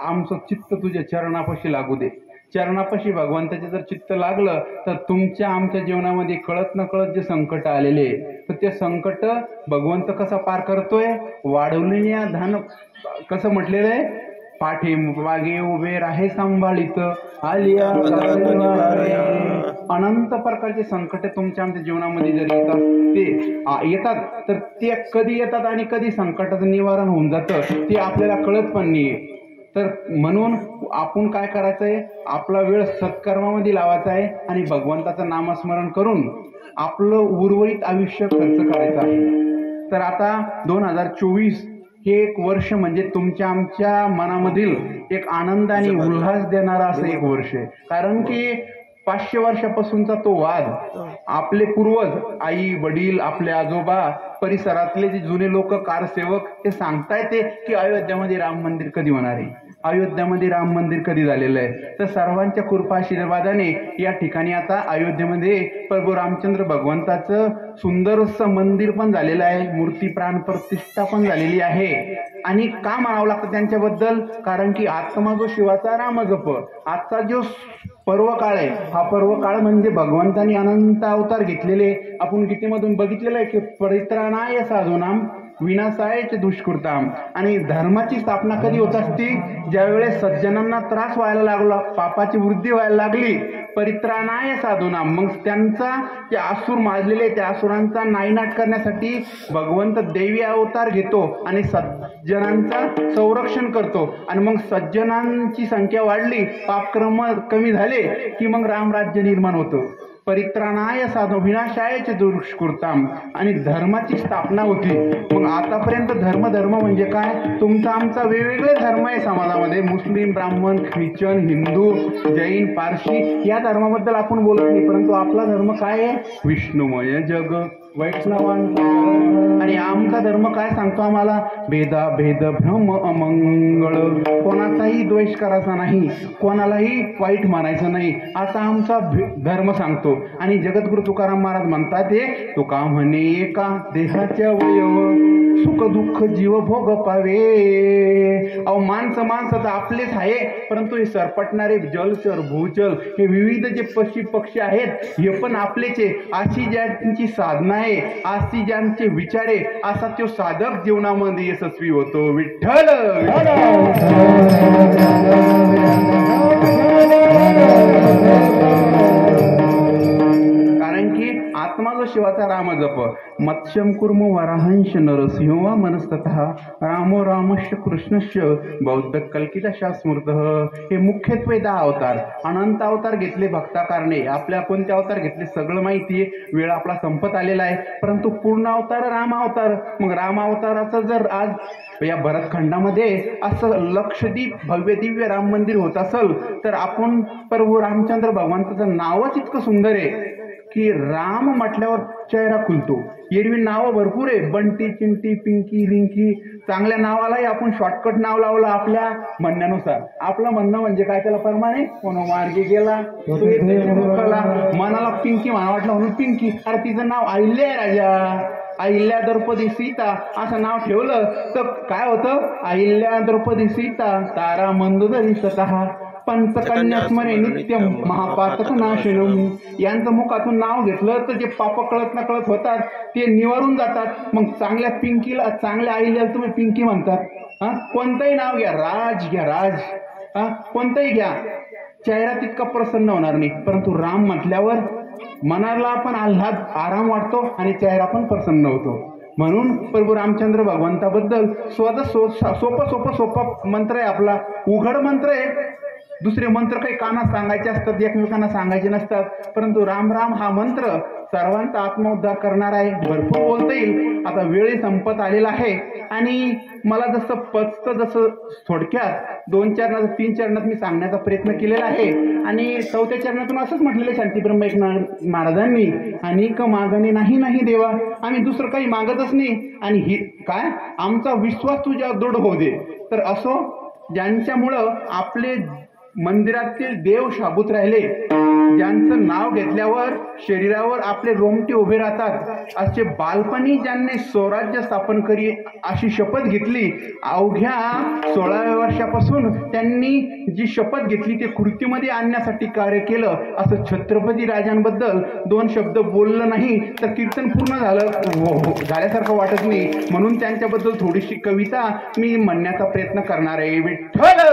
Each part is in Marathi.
आमचं चित्त तुझ्या चरणापाशी लागू दे. चरणापाशी भगवंताचे जर चित्त लागलं तर तुमच्या आमच्या जीवनामध्ये कळत न कळत जे संकट आलेले तर ते संकट भगवंत कसा पार करतोय? वाढवलेल्या धन कसं म्हटलेलं आहे? पाठी मागे उभे राहे सांभाळीत. आलिया अनंत प्रकारचे संकट तुमच्या आमच्या जीवनामध्ये जर येतात ते येतात तर ते कधी येतात आणि कधी संकटाचं निवारण होऊन जातं ते आपल्याला कळत पण नाही तर म्हणून आपण काय करायचंय? आपला वेळ सत्कर्मामध्ये लावायचा आहे आणि भगवंताचं नामस्मरण करून आपलं उर्वरित आयुष्य खर्च करायचं आहे. तर आता दोन हजार चोवीस हे एक वर्ष म्हणजे तुमच्या आमच्या मनामधील एक आनंद आणि उल्हास देणारा असं एक वर्ष आहे. कारण की पाचशे वर्षापासूनचा तो वाद आपले पूर्वज आई वडील आपले आजोबा परिसरातले जे जुने लोक कारसेवक ते सांगताय ते की अयोध्यामध्ये राम मंदिर कधी होणार आहे? अयोध्यामध्ये राम मंदिर कधी झालेलं आहे? तर सर्वांच्या कृपा आशीर्वादाने या ठिकाणी आता अयोध्येमध्ये प्रभू रामचंद्र भगवंताचं सुंदरसं मंदिर पण झालेलं आहे. मूर्ती प्राण प्रतिष्ठा पण झालेली आहे. आणि का म्हणावं लागतं त्यांच्याबद्दल? कारण की आत्मा जो शिवाचा रामजप आजचा जो पर्व काळ आहे हा पर्व काळ म्हणजे भगवंतानी अनंत अवतार घेतलेले. आपण गीतेमधून बघितलेलं आहे की परित्राणाय साधूनाम विनाशायच दुष्कृताम आणि धर्माची स्थापना कधी होत असती? ज्यावेळेस सज्जनांना त्रास व्हायला लागला पापाची वृद्धी व्हायला लागली परित्राणाय साधुना मग त्यांचा जे आसूर माजलेले त्या आसुरांचा नायनाट करण्यासाठी भगवंत देवी अवतार घेतो आणि सज्जनांचा संरक्षण करतो. आणि मग सज्जनांची संख्या वाढली पापक्रम कमी झाले की मग रामराज्य निर्माण होतं. परित्राणाय साधो विनाशायचे दुष्कृताम. आणि धर्माची स्थापना होती. मग आतापर्यंत धर्म धर्म म्हणजे काय? तुमचा आमचा वेगवेगळे धर्म आहे समाजामध्ये. मुस्लिम ब्राह्मण ख्रिश्चन हिंदू जैन पारशी या धर्माबद्दल आपण बोलत नाही परंतु आपला धर्म काय आहे? विष्णुमय जग. वैष्णवांचा आणि आमचा धर्म काय सांगतो आम्हाला? भेदा भेद भ्रम अमंगळ. कोणाचाही द्वेष करायचा नाही. कोणालाही वाईट मानायचं नाही. असा आमचा भे- धर्म सांगतो. आणि जगद्गुरु तुकाराम महाराज म्हणतात हे तुका म्हणे एका देहाच्या वयव हो. सुख दुःख जीव भोग पावे. अहो माणसं माणसं तर आपलेच आहे परंतु हे सरपटणारे जलचर भूचल हे विविध जे पक्षी पक्षी आहेत हे पण आपलेच. आहे अशी ज्यांची साधना आहे अशी ज्यांचे विचार आहे असा तो साधक जीवनामध्ये यशस्वी होतो. विठ्ठल! कारण शिवाचा राम जप. मत्स्यम कुर्म वराहंश नरसिंह मनस्तत. रामो रामश्य कृष्णश्य बौद्ध कल्कितशा स्मृत हे मुख्यत्वे दहा अवतार अनंत अवतार घेतले भक्ता कारणे आपल्या कोणते अवतार घेतले सगळं माहिती आहे वेळ आपला संपत आलेला आहे. परंतु पूर्ण अवतार राम अवतार. मग राम अवताराचा जर आज या भरतखंडामध्ये असं लक्षदीप भव्य दिव्य राम मंदिर होत असेल तर आपण प्रभू रामचंद्र भगवंताचं नावच इतकं सुंदर आहे. की राम म्हटल्यावर चेहरा खुलतो. एरवी नावं भरपूर आहे. बंटी चिंटी पिंकी रिंकी चांगल्या नावालाही आपण शॉर्टकट नाव लावलं आपल्या म्हणण्यानुसार. आपलं म्हणणं म्हणजे काय? त्याला परमाने कोण मार्गे गेला. मनाला पिंकी म्हणा वाटलं म्हणून पिंकी. अरे तिचं नाव अहिल्या आहे राजा. अहिल्या द्रौपदी सीता असं नाव ठेवलं. तर काय होतं? अहिल्या द्रौपदी सीता तारा मंदोदरी स्वतः पंचकन्या स्मरे नित्यम महापातक नाशनम यांचं मुखातून नाव घेतलं तर जे पाप कळत न कळत होतात ते निवारून जातात. मग चांगल्या पिंकीला चांगल्या आईला तुम्ही पिंकी म्हणतात. हा? कोणतंही नाव घ्या. राज घ्या राज. हा? कोणतंही घ्या. चेहरा तितका प्रसन्न होणार नाही. परंतु राम म्हटल्यावर मनाला पण आल्हाद आराम वाटतो आणि चेहरा पण प्रसन्न होतो. म्हणून प्रभू रामचंद्र भगवंताबद्दल स्वतः सो सोपं सोपं सोपं मंत्र आहे आपला. उघड मंत्र आहे. दुसरे मंत्र काही कानात सांगायचे असतात एकमेकांना सांगायचे नसतात. परंतु राम राम हा मंत्र सर्वांचा आत्मोद्धार करणार आहे. भरपूर बोलता येईल. आता वेळ संपत आलेला आहे. आणि मला जसं पचतं जसं थोडक्यात दोन चरणात तीन चरणात मी सांगण्याचा प्रयत्न केलेला आहे. आणि चौथ्या चरणातून असंच म्हटलेलं आहे शांतीब्रह्म एक महाराजांनी अनेक मागणे नाही नाही देवा. आम्ही दुसरं काही मागतच नाही. आणि ही काय? आमचा विश्वास तुझ्या दृढ होऊ दे. तर असो ज्यांच्यामुळं आपले मंदिरातील देव शाबूत राहिले. ज्यांचं नाव घेतल्यावर शरीरावर आपले रोमटे उभे राहतात. असे बालपणी ज्यांनी स्वराज्य स्थापन करी अशी शपथ घेतली अवघ्या सोळाव्या वर्षापासून त्यांनी जी शपथ घेतली ते कृतीमध्ये आणण्यासाठी कार्य केलं. असं छत्रपती राजांबद्दल दोन शब्द बोललं नाही तर कीर्तन पूर्ण झालं हो, हो, झाल्यासारखं वाटत नाही. म्हणून त्यांच्याबद्दल थोडीशी कविता मी म्हणण्याचा प्रयत्न करणार आहे. विठ्ठल!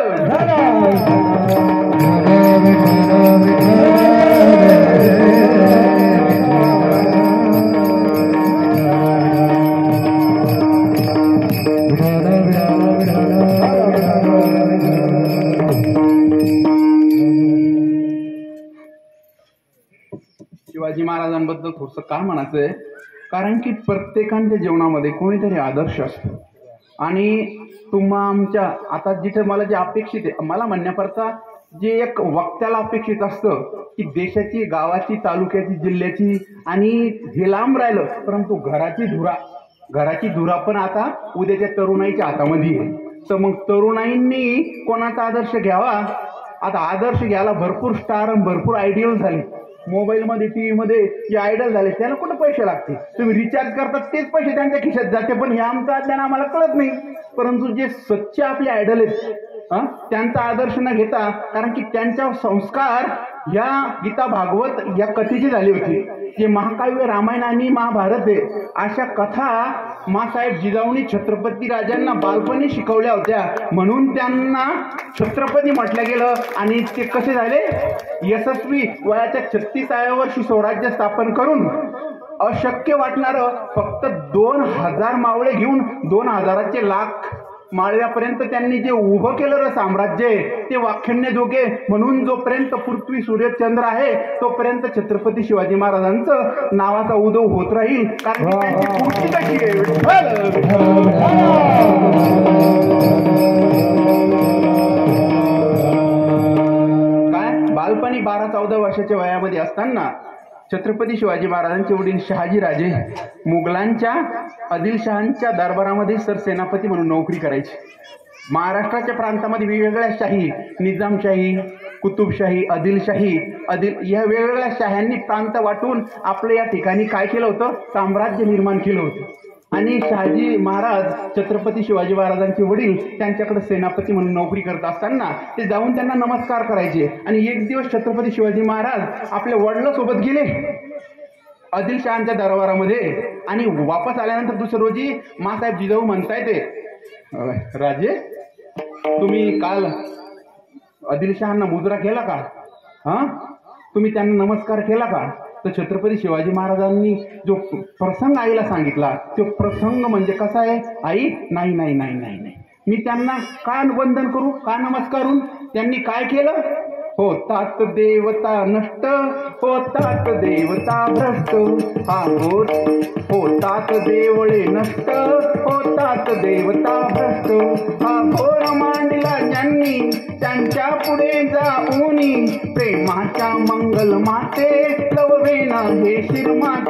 शिवाजी महाराजांबद्दल थोडस का म्हणायचंय? कारण की प्रत्येकांच्या जीवनामध्ये कोणीतरी आदर्श असतो. आणि तुम्हा आमच्या आता जिथे मला जे अपेक्षित आहे मला म्हणण्याकरता जे एक वक्त्याला अपेक्षित असतं की देशाची गावाची तालुक्याची जिल्ह्याची आणि हे लांब राहिलं परंतु घराची धुरा घराची धुरा पण आता उद्याच्या तरुणाईच्या हातामध्ये आहे. तर मग तरुणाईंनी कोणाचा आदर्श घ्यावा? आता आदर्श घ्यायला भरपूर स्टार भरपूर आयडियल झाले. मोबाईलमध्ये टीव्ही मध्ये जे आयडल झाले त्याला कुठं पैसे लागते तुम्ही रिचार्ज करतात तेच पैसे त्यांच्या खिशात जाते पण हे आमचं अज्ञान आम्हाला कळत नाही. परंतु जे सच्चे आपले आयडल आहेत त्यांचा आदर्श न घेता कारण की त्यांच्या संस्कार या गीता भागवत या कथेची झाली होती. जे महाकाव्य रामायण आणि महाभारत आहे अशा कथा मासाहेब जिजाऊनी छत्रपती राजांना बालपणी शिकवल्या होत्या. म्हणून त्यांना छत्रपती म्हटलं गेलं. आणि ते कसे झाले? यशस्वी वयाच्या छत्तीसाव्या वर्षी स्वराज्य स्थापन करून अशक्य वाटणारं फक्त दोन हजार मावळे घेऊन दोन हजाराचे लाख माळव्यापर्यंत त्यांनी जे उभं केलं र साम्राज्य आहे, ते वाख्यण्य दोघे. म्हणून जोपर्यंत पृथ्वी सूर्य चंद्र आहे तोपर्यंत छत्रपती शिवाजी महाराजांचं नावाचा उदव होत राहील. कारण की त्यांची काय? बालपणी बारा चौदा वर्षाच्या वयामध्ये असताना छत्रपती शिवाजी महाराजांचे वडील शहाजीराजे मुघलांच्या आदिलशहांच्या दरबारामध्ये सरसेनापती म्हणून नोकरी करायचे. महाराष्ट्राच्या प्रांतामध्ये वेगवेगळ्या शाही निजामशाही कुतुबशाही आदिलशाही आदिल या वेगवेगळ्या शाह्यांनी प्रांत वाटून आपलं या ठिकाणी काय केलं होतं? साम्राज्य निर्माण केलं होतं. आणि शहाजी महाराज छत्रपती शिवाजी महाराजांचे वडील त्यांच्याकडे सेनापती म्हणून नोकरी करत असताना ते जाऊन त्यांना नमस्कार करायचे. आणि एक दिवस छत्रपती शिवाजी महाराज आपल्या वडिलांसोबत गेले. आदिलशहांच्या दरबारामध्ये. आणि वापस आल्यानंतर दुसऱ्या रोजी मासाहेब जिजाऊ म्हणताय ते राजे तुम्ही काल आदिलशहांना मुजरा केला का? हा? तुम्ही त्यांना नमस्कार केला का? तर छत्रपती शिवाजी महाराजांनी जो प्रसंग आईला सांगितला तो प्रसंग म्हणजे कसा आहे? आई नाही नाही नाही नाही नाही. मी त्यांना का वंदन करू का नमस्कारून? त्यांनी काय केलं? होतात देवता नष्ट होतात देवता भ्रष्ट. हा घोर होतात देवळे नष्ट होतात देवता भ्रष्ट. हा घोर मांडला ज्यांनी त्यांच्या पुढे जाऊनी. प्रेमाच्या मंगल माते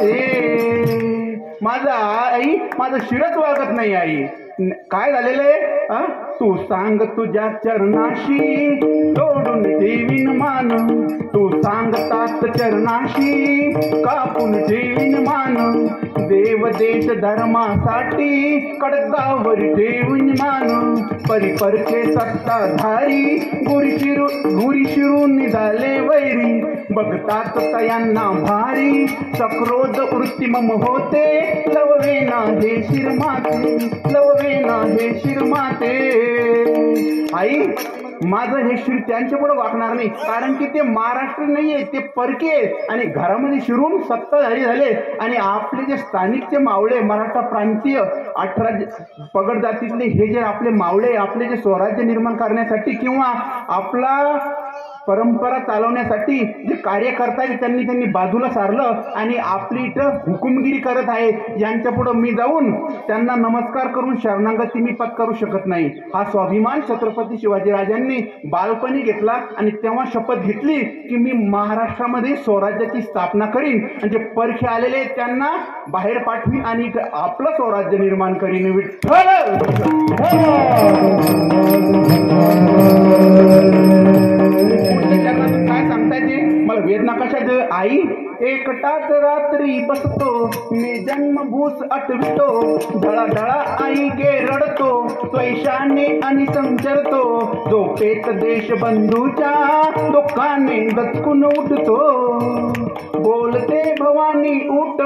शिरमाते माझा आई माझं शिरच वळखत नाही आई. काय झालेलं आहे? तू सांग तुझ्या चरणाशी जोडून ठेवीन मान तू सांगतात चरणाशी कापून ठेवीन मान देव देश धर्मासाठी कडकावर ठेवीन मान परिपरचे सत्ताधारी गुरी शिरू गुरी शिरून निघाले वैरी. बघतात तयांना भारी सक्रोध वृत्तिमम होते. लववेना हे शिरमाते लववेना हे शिरमाते. आई माझं हे शिर त्यांच्या पुढे नाही. कारण की ते महाराष्ट्र नाहीये ते परके आहेत. आणि घरामध्ये शिरून सत्ताधारी झाले. आणि आपले जे स्थानिकचे मावळे मराठा प्रांतीय अठरा पगड जातीतले हे जे आपले मावळे आपले जे स्वराज्य निर्माण करण्यासाठी किंवा आपला परंपरा चालवण्यासाठी जे कार्य करताय त्यांनी त्यांनी बाजूला सारलं आणि आपली इथं हुकुमगिरी करत आहे यांच्या पुढं मी जाऊन त्यांना नमस्कार करून शरणागती मी पत्करू शकत नाही. हा स्वाभिमान छत्रपती शिवाजीराजांनी बालपणी घेतला आणि तेव्हा शपथ घेतली की मी महाराष्ट्रामध्ये स्वराज्याची स्थापना करीन. आणि जे परखे आलेले आहेत त्यांना बाहेर पाठवी आणि इथं आपलं स्वराज्य निर्माण करीन. विठ्ठल! त्याच्यानंतर काय सांगताय मला वेदना कशाच आई एकटाच रात्री बसतो मी जन्मभूस आठवितो धडा धडा आई गे रडतो द्वैशाने आणि संचरतो झोपेत देश बंधूच्या दोकाने दचकून उठतो. बोलते भवानी उठ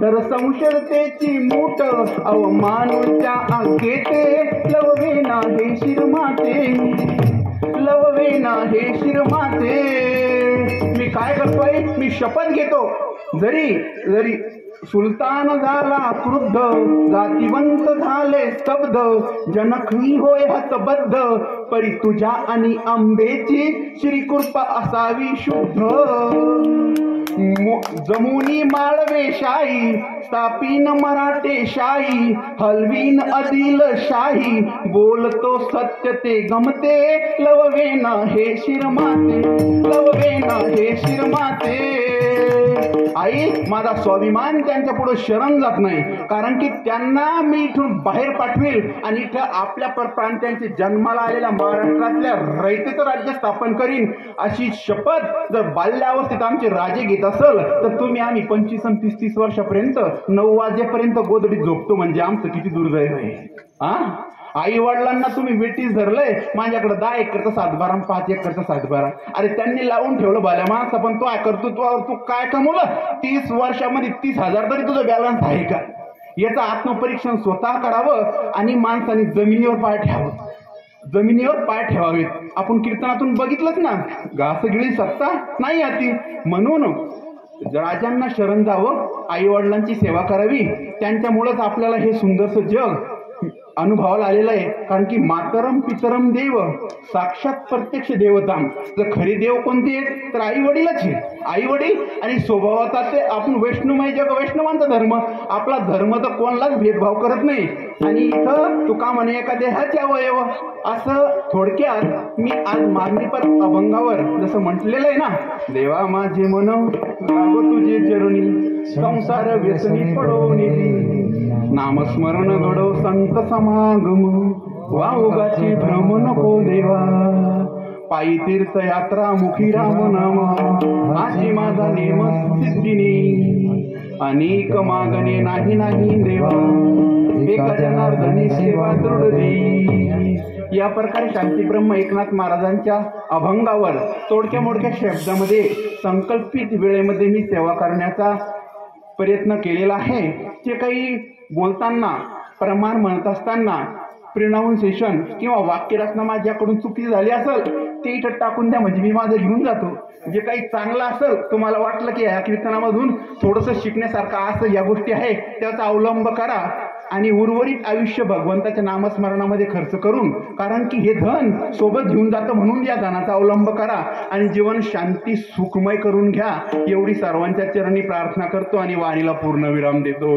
धर संशरतेची मूठ अवमानच्या आगेते लववे ना हे शिरमाते. लववे हे शिरमाते मी काय करतोय? मी शपथ घेतो. जरी जरी सुलतान झाला क्रुद्ध जातीवंत झाले स्तब्ध जनखी होय हतबद्ध परी तुझ्या आणि आंबेची श्रीकृपा असावी शुद्ध. जमुनी माळवे शाही स्थापीन मराठे शाही हलवीन अदिल शाही बोलतो सत्य ते गमते लववेना हे शिरमाते लववेना हे शिरमाते. तरी माझा स्वाभिमान त्यांच्या पुढे शरण जात नाही. कारण की त्यांना मी इथून बाहेर पाठवेल आणि इथं आपल्या प्रांत्यांचे जन्माला आलेल्या महाराष्ट्रातल्या रयतेचं राज्य स्थापन करीन. अशी शपथ जर बाल्यावस्थेत आमचे राजे घेत असेल तर तुम्ही आम्ही पंचवीस आणि तीस तीस वर्षापर्यंत नऊ वाजेपर्यंत गोदडीत झोपतो म्हणजे आमचं किती दुर्दैव आहे. हा आई वडिलांना तुम्ही वेटीस धरलंय माझ्याकडे दहा एकरचा सातबारा पाच एकरचा सातबारा. अरे त्यांनी लावून ठेवलं भल्या माणसं पण तो कर्तृत्वावर तू काय कमवलं? तीस वर्षामध्ये तीस हजार तरी तुझं बॅलन्स आहे का? याचं आत्मपरीक्षण स्वतः करावं आणि माणसाने जमिनीवर पाय ठेवावं. जमिनीवर पाय ठेवावेत. आपण कीर्तनातून बघितलंच ना घासगिळी सत्ता नाही आती. म्हणून राजांना शरण जावं आई वडिलांची सेवा करावी. त्यांच्यामुळेच आपल्याला हे सुंदरसं जग अनुभवाला आलेला आहे. कारण की मातरम पितरम देव साक्षात प्रत्यक्ष देवता जर खरी देव कोणते आहेत? तर आई वडीलच आहे आई वडील आणि स्वभावाचा ते आपण वैष्णवमय जग वैष्णवांचा धर्म. आपला धर्म तर कोणालाच भेदभाव करत नाही. आणि इथं तुका म्हणे एका देहाचे अवयव. असं थोडक्यात मी आज मागणीपत अभंगावर जसं म्हटलेलं आहे ना देवा माझे मन लागो तुझे चरणी संसार व्यसनी पडवणी नामस्मरण घडव संत समागम. वाउगाची भ्रम नको देवा. पायी तीर्थयात्रा मुखी राम नाम. माझी माझा नेम सिद्धिनी. अनेक मागणे नाही नाही देवा. एका जनार्दनी सेवा दृढली या प्रकारे शांती ब्रह्म एकनाथ महाराजांच्या अभंगावर तोडक्या मोडक्या शब्दामध्ये संकल्पित वेळेमध्ये मी सेवा करण्याचा प्रयत्न केलेला आहे. जे काही बोलताना प्रमाण म्हणत असताना प्रिनाऊन्सिएशन किंवा वाक्यरचना माझ्याकडून चुकी झाली असेल ते इथं टाकून द्या म्हणजे मी माझं घेऊन जातो. जे काही चांगलं असेल तुम्हाला वाटलं की या कीर्तनामधून थोडंसं शिकण्यासारखं असं या गोष्टी आहे त्याचा अवलंब करा आणि उर्वरित आयुष्य भगवंताच्या नामस्मरणामध्ये खर्च करून कारण की हे धन सोबत घेऊन जातं म्हणून या धनाचा अवलंब करा आणि जीवन शांती सुखमय करून घ्या एवढी सर्वांच्या चरणी प्रार्थना करतो आणि वाणीला पूर्ण विराम देतो.